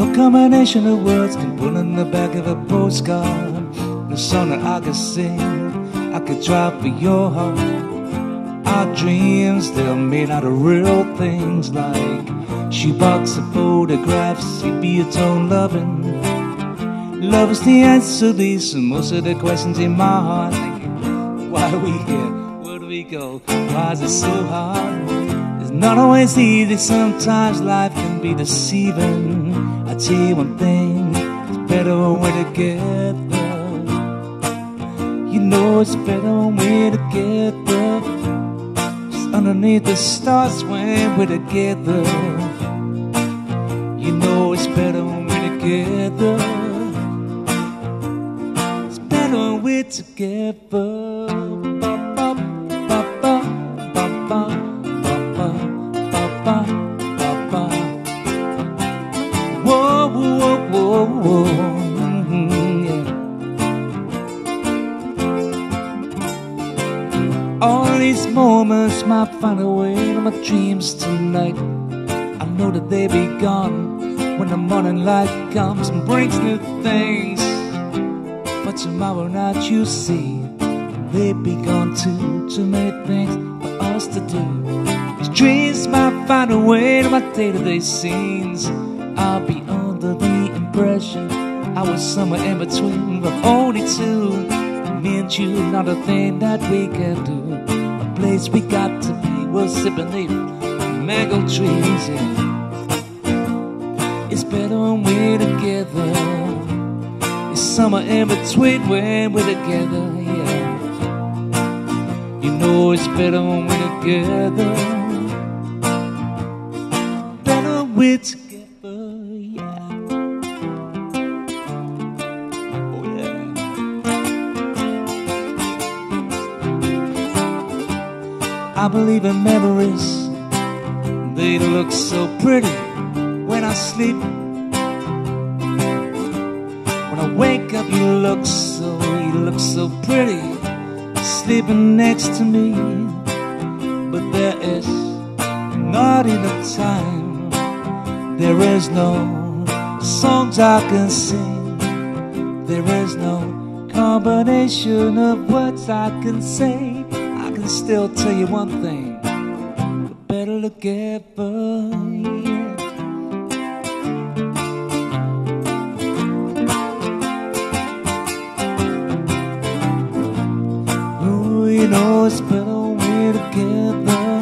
No combination of words can put on the back of a postcard. No song that I could sing, I could try for your heart. Our dreams, they're made out of real things like shoebox of photographs, sepia tone loving. Love is the answer to these and most of the questions in my heart. Why are we here? Where do we go? Why is it so hard? It's not always easy, sometimes life can be deceiving. I tell you one thing, it's better when we're together. You know it's better when we're together. Just underneath the stars when we're together. You know it's better when we're together. It's better when we're together. Mhm, yeah. All these moments might find a way to my dreams tonight. I know that they be gone when the morning light comes and brings new things. But tomorrow night you see, they be gone too. Too many things for us to do. These dreams might find a way to my day-to-day scenes. I'll be under the impression I was somewhere in between, but only two. Me and you, not a thing that we can do. A place we got to be, sit beneath mango trees. Yeah. It's better when we're together. It's summer in between when we're together. Yeah. You know it's better when we're together. Better when I believe in memories. They look so pretty when I sleep. When I wake up, you look so, you look so pretty, sleeping next to me. But there is not enough time. There is no songs I can sing. There is no combination of words I can say. Can still tell you one thing. We're better together. Yeah. Ooh, you know it's better when we're together.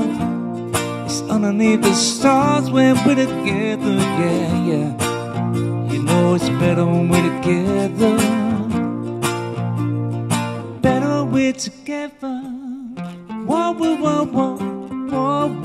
It's underneath the stars when we're together. Yeah, yeah. You know it's better when we're together. Better when we're together. bom, bom, bom, bom,